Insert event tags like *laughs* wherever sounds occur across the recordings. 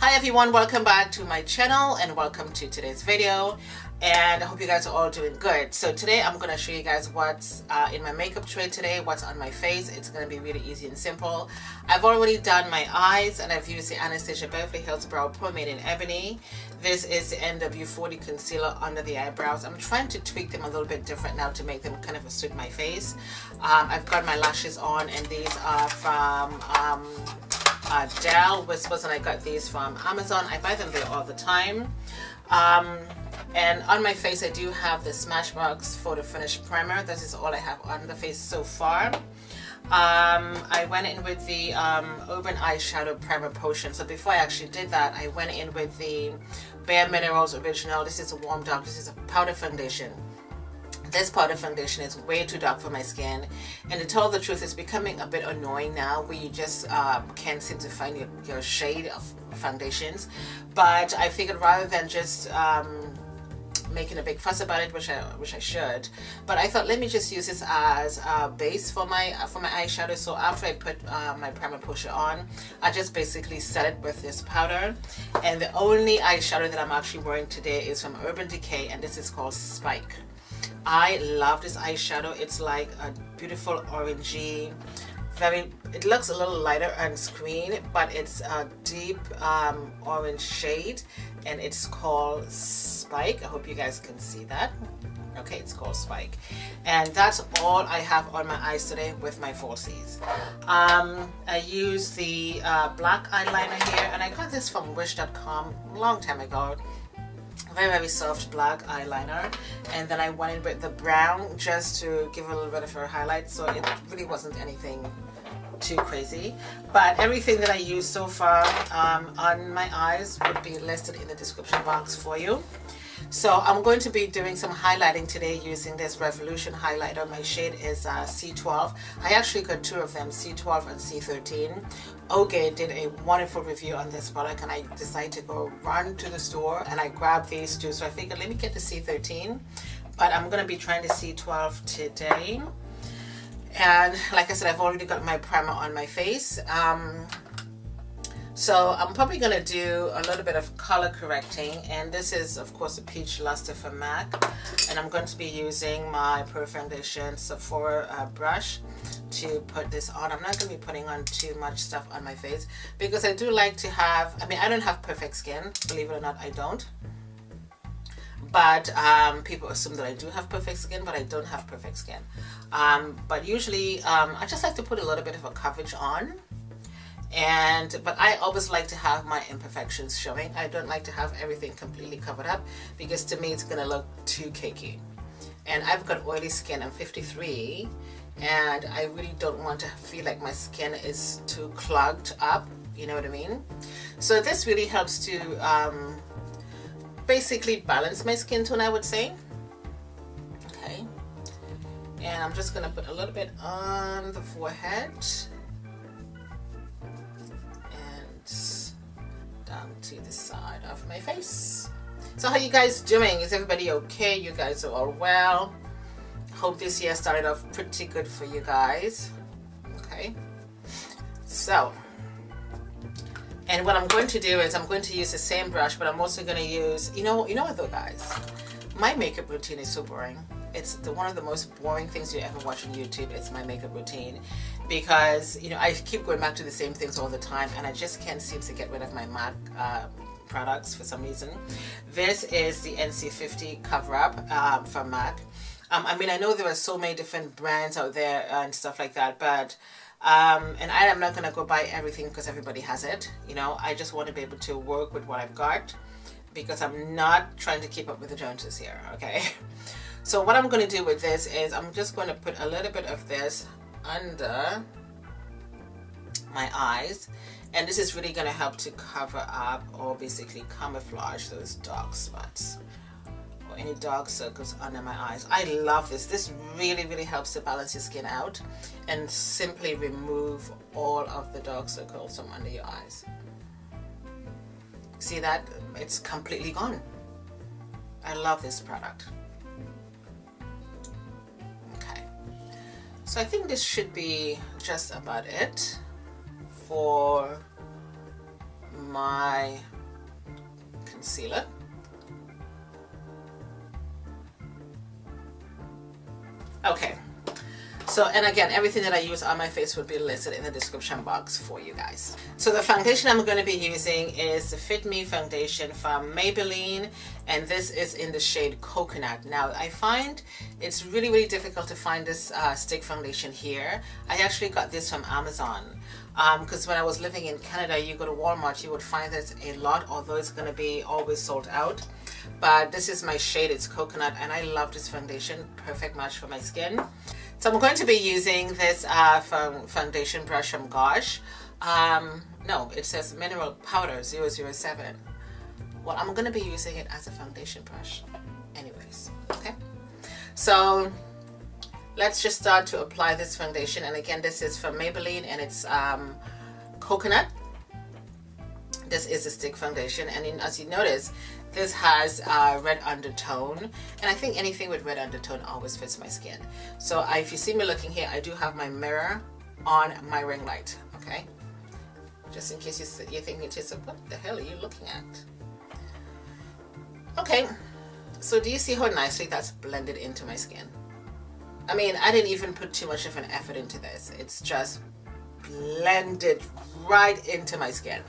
Hi everyone, welcome back to my channel and welcome to today's video and I hope you guys are all doing good. So today I'm going to show you guys what's uh, in my makeup tray today, what's on my face. It's going to be really easy and simple. I've already done my eyes and I've used the Anastasia Beverly Hills Brow Pomade in Ebony. This is the NW40 concealer under the eyebrows. I'm trying to tweak them a little bit different now to make them kind of suit my face. Um, I've got my lashes on and these are from um, uh, Dell Whispers and I got these from Amazon. I buy them there all the time. Um, and on my face I do have the Smashbox Photo Finish Primer. This is all I have on the face so far. Um, I went in with the um, Urban Eyeshadow Primer Potion. So before I actually did that, I went in with the Bare Minerals Original. This is a warm dark. This is a powder foundation this powder foundation is way too dark for my skin and to tell the truth it's becoming a bit annoying now where you just um, can't seem to find your, your, shade of foundations but I figured rather than just um, making a big fuss about it, which I which I should. But I thought let me just use this as a base for my for my eyeshadow. So after I put uh, my primer potion on, I just basically set it with this powder. And the only eyeshadow that I'm actually wearing today is from Urban Decay, and this is called Spike. I love this eyeshadow. It's like a beautiful orangey, very, it looks a little lighter on screen, but it's a deep um, orange shade and it's called Spike. I hope you guys can see that. Okay, it's called Spike. And that's all I have on my eyes today with my falsies. Um, I use the uh, black eyeliner here and I got this from wish.com a long time ago very very soft black eyeliner and then I went in with the brown just to give a little bit of a highlight so it really wasn't anything too crazy but everything that I use so far um, on my eyes would be listed in the description box for you so I'm going to be doing some highlighting today using this Revolution highlighter. My shade is uh, C12. I actually got two of them, C12 and C13. Oge did a wonderful review on this product and I decided to go run to the store and I grabbed these two. So I figured let me get the C13. But I'm to be trying the C12 today. And like I said, I've already got my primer on my face. Um, so I'm probably going to do a little bit of color correcting and this is of course a peach luster from MAC and I'm going to be using my Pro Foundation Sephora uh, brush to put this on. I'm not going to be putting on too much stuff on my face because I do like to have, I mean I don't have perfect skin, believe it or not I don't. But um, people assume that I do have perfect skin, but I don't have perfect skin. Um, but usually um, I just like to put a little bit of a coverage on and but I always like to have my imperfections showing. I don't like to have everything completely covered up because to me it's gonna look too cakey. And I've got oily skin. I'm 53 and I really don't want to feel like my skin is too clogged up. You know what I mean? So this really helps to um, basically balance my skin tone I would say. Okay. And I'm just gonna put a little bit on the forehead to the side of my face. So how you guys doing? Is everybody okay? You guys are all well? Hope this year started off pretty good for you guys. Okay. So, and what I'm going to do is I'm going to use the same brush, but I'm also going to use, you know, you know what though guys? My makeup routine is so boring it's the, one of the most boring things you ever watch on YouTube. It's my makeup routine because you know I keep going back to the same things all the time, and I just can't seem to get rid of my MAC uh, products for some reason. This is the NC50 cover up um, from MAC. Um, I mean, I know there are so many different brands out there and stuff like that, but um, and I am not gonna go buy everything because everybody has it. You know, I just want to be able to work with what I've got because I'm not trying to keep up with the Joneses here. Okay. *laughs* So what I'm going to do with this is I'm just going to put a little bit of this under my eyes and this is really going to help to cover up or basically camouflage those dark spots or any dark circles under my eyes. I love this. This really, really helps to balance your skin out and simply remove all of the dark circles from under your eyes. See that? It's completely gone. I love this product. So I think this should be just about it for my concealer. Okay, so, and again, everything that I use on my face will be listed in the description box for you guys. So the foundation I'm going to be using is the Fit Me foundation from Maybelline, and this is in the shade Coconut. Now, I find it's really, really difficult to find this uh, stick foundation here. I actually got this from Amazon because um, when I was living in Canada, you go to Walmart, you would find this a lot, although it's going to be always sold out. But this is my shade, it's Coconut, and I love this foundation, perfect match for my skin. So I'm going to be using this uh, foundation brush from Gosh. Um, no, it says Mineral Powder 007. Well, I'm going to be using it as a foundation brush anyways, okay? So let's just start to apply this foundation. And again, this is from Maybelline and it's um, coconut. This is a stick foundation. And in, as you notice, this has a red undertone, and I think anything with red undertone always fits my skin. So uh, if you see me looking here, I do have my mirror on my ring light, okay? Just in case you, you're thinking to yourself, what the hell are you looking at? Okay, so do you see how nicely that's blended into my skin? I mean, I didn't even put too much of an effort into this. It's just blended right into my skin.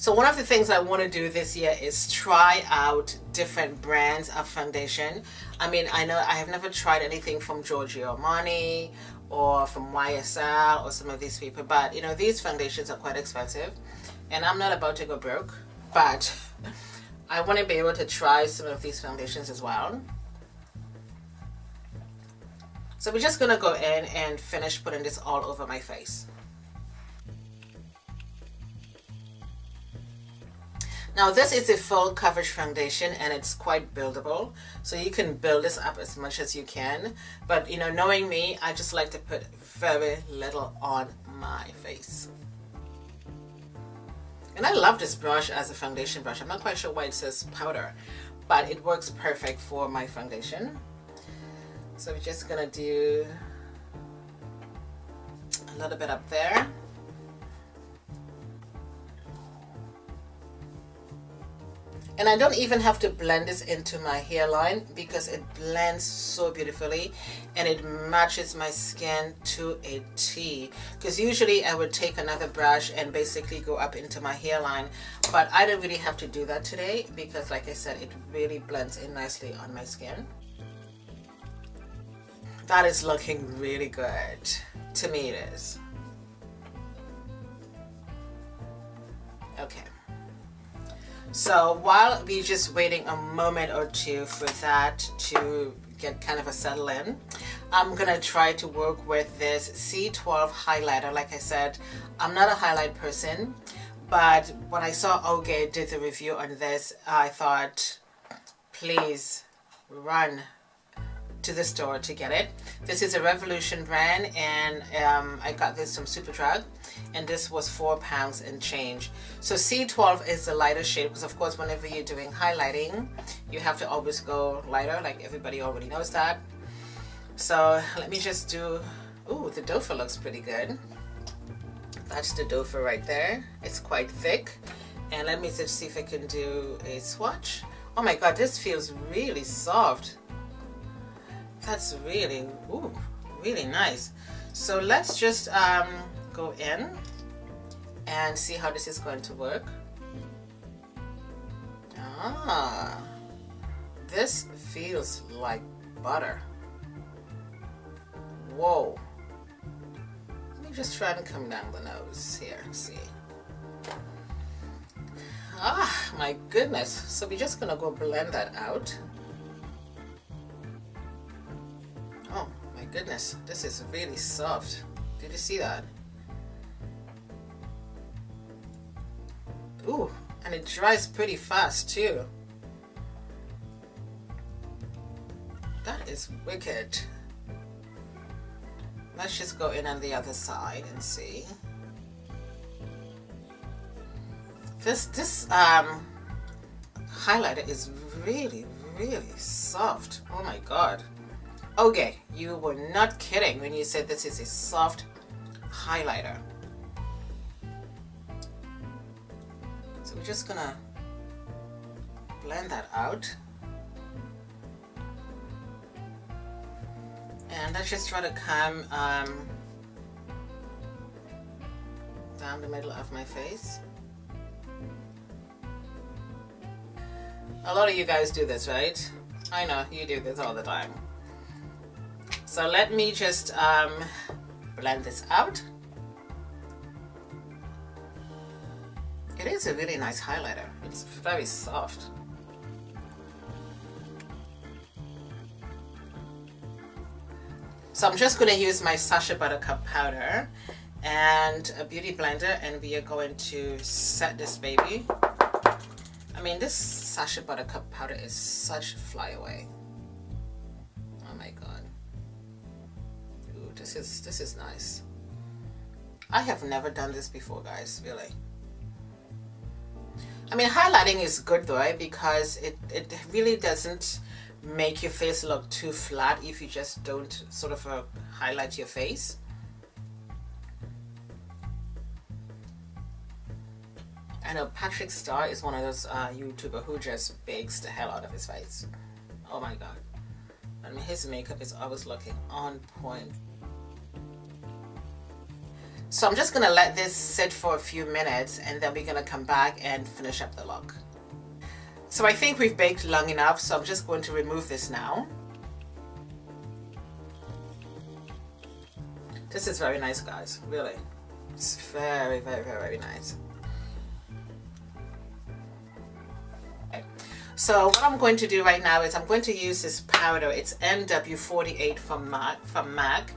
So one of the things I want to do this year is try out different brands of foundation. I mean, I know I have never tried anything from Giorgio Armani or from YSL or some of these people, but you know, these foundations are quite expensive and I'm not about to go broke, but *laughs* I want to be able to try some of these foundations as well. So we're just going to go in and finish putting this all over my face. Now this is a full coverage foundation and it's quite buildable. So you can build this up as much as you can. But you know, knowing me, I just like to put very little on my face. And I love this brush as a foundation brush. I'm not quite sure why it says powder, but it works perfect for my foundation. So we're just gonna do a little bit up there. And I don't even have to blend this into my hairline because it blends so beautifully and it matches my skin to a T. Because usually I would take another brush and basically go up into my hairline. But I don't really have to do that today because like I said, it really blends in nicely on my skin. That is looking really good. To me it is. Okay. So while we're just waiting a moment or two for that to get kind of a settle in, I'm gonna try to work with this C12 highlighter. Like I said, I'm not a highlight person, but when I saw Oge did the review on this, I thought, please run to the store to get it. This is a Revolution brand and um, I got this from Superdrug and this was four pounds and change. So C12 is the lighter shade because of course whenever you're doing highlighting you have to always go lighter like everybody already knows that. So let me just do, ooh the doe looks pretty good. That's the doe right there. It's quite thick and let me just see if I can do a swatch. Oh my god this feels really soft that's really, ooh, really nice. So let's just um, go in and see how this is going to work. Ah, this feels like butter. Whoa. Let me just try to come down the nose here see. Ah, my goodness. So we're just gonna go blend that out. Oh, my goodness, this is really soft. Did you see that? Ooh, and it dries pretty fast too. That is wicked. Let's just go in on the other side and see. This this um highlighter is really really soft. Oh my god. Okay, you were not kidding when you said this is a soft highlighter. Just gonna blend that out. And let's just try to come um, down the middle of my face. A lot of you guys do this, right? I know, you do this all the time. So let me just um, blend this out. It is a really nice highlighter. It's very soft. So I'm just going to use my Sacha Buttercup powder and a beauty blender and we are going to set this baby. I mean this Sacha Buttercup powder is such a flyaway. Oh my god. Ooh, this is this is nice. I have never done this before guys, really. I mean highlighting is good though because it, it really doesn't make your face look too flat if you just don't sort of uh, highlight your face. I know Patrick Starr is one of those uh, who just bakes the hell out of his face. Oh my god. I mean, his makeup is always looking on point. So I'm just gonna let this sit for a few minutes and then we're gonna come back and finish up the look. So I think we've baked long enough, so I'm just going to remove this now. This is very nice, guys, really. It's very, very, very, very nice. So what I'm going to do right now is I'm going to use this powder. It's NW48 from MAC. From MAC.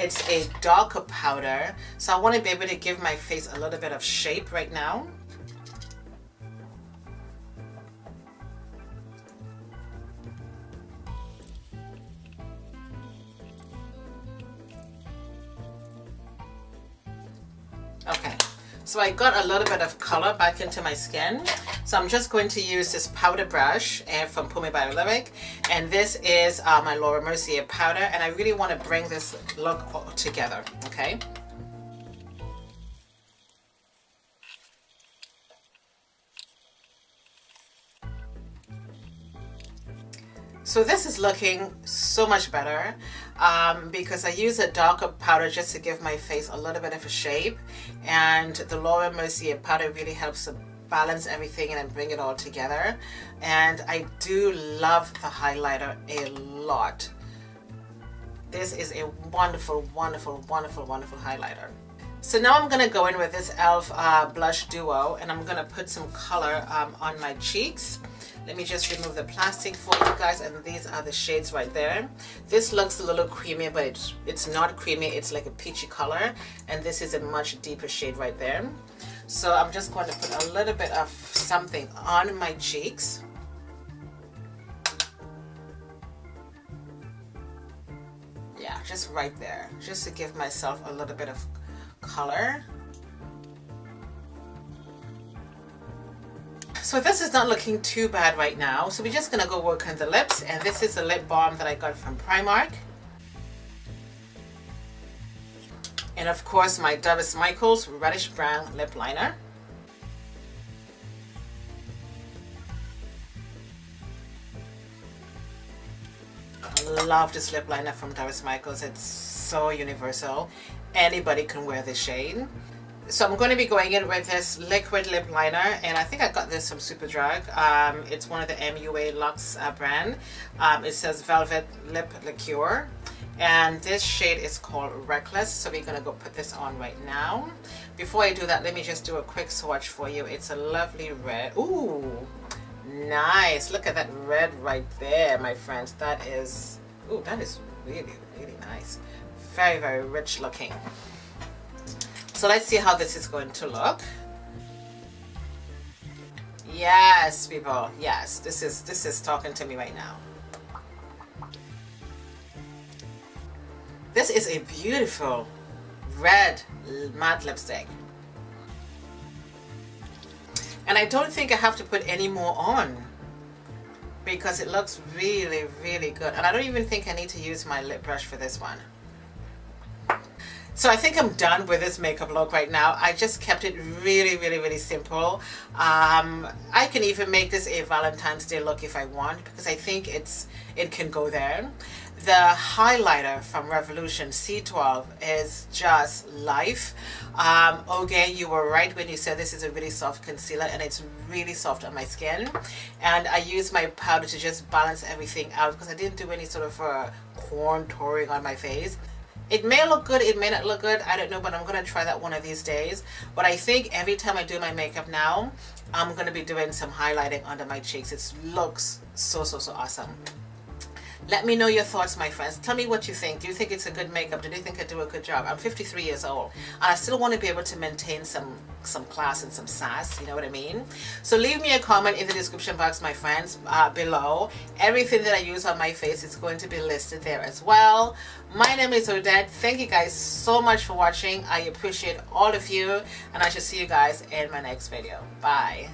It's a darker powder. So I want to be able to give my face a little bit of shape right now. Okay, so I got a little bit of color back into my skin. So I'm just going to use this powder brush and eh, from Lyric. And this is uh, my Laura Mercier powder. And I really want to bring this look together, okay? So this is looking so much better um, because I use a darker powder just to give my face a little bit of a shape and the Laura Mercier powder really helps to balance everything and bring it all together and I do love the highlighter a lot. This is a wonderful, wonderful, wonderful, wonderful highlighter. So now I'm going to go in with this e.l.f. Uh, blush duo and I'm going to put some color um, on my cheeks. Let me just remove the plastic for you guys and these are the shades right there. This looks a little creamy but it's, it's not creamy, it's like a peachy color and this is a much deeper shade right there. So I'm just going to put a little bit of something on my cheeks. Yeah, just right there, just to give myself a little bit of color. So this is not looking too bad right now. So we're just gonna go work on the lips and this is a lip balm that I got from Primark. And of course my Doris Michaels Reddish Brown Lip Liner. I love this lip liner from Doris Michaels. It's so universal. Anybody can wear this shade. So I'm going to be going in with this liquid lip liner and I think I got this from Superdrug. Um, it's one of the MUA Luxe uh, brand. Um, it says Velvet Lip Liqueur and this shade is called Reckless so we're gonna go put this on right now. Before I do that let me just do a quick swatch for you. It's a lovely red. Ooh, nice. Look at that red right there my friends. That is, ooh that is really really nice. Very very rich looking. So let's see how this is going to look. Yes, people. Yes, this is this is talking to me right now. This is a beautiful red matte lipstick. And I don't think I have to put any more on because it looks really, really good. And I don't even think I need to use my lip brush for this one. So I think I'm done with this makeup look right now. I just kept it really, really, really simple. Um, I can even make this a Valentine's Day look if I want because I think it's it can go there. The highlighter from Revolution C12 is just life. Um, okay, you were right when you said this is a really soft concealer and it's really soft on my skin. And I use my powder to just balance everything out because I didn't do any sort of uh, contouring on my face. It may look good, it may not look good, I don't know, but I'm going to try that one of these days. But I think every time I do my makeup now, I'm going to be doing some highlighting under my cheeks. It looks so, so, so awesome. Let me know your thoughts, my friends. Tell me what you think. Do you think it's a good makeup? Do you think I do a good job? I'm 53 years old, and I still want to be able to maintain some some class and some sass. You know what I mean? So leave me a comment in the description box, my friends, uh, below. Everything that I use on my face is going to be listed there as well. My name is Odette. Thank you guys so much for watching. I appreciate all of you, and I shall see you guys in my next video. Bye.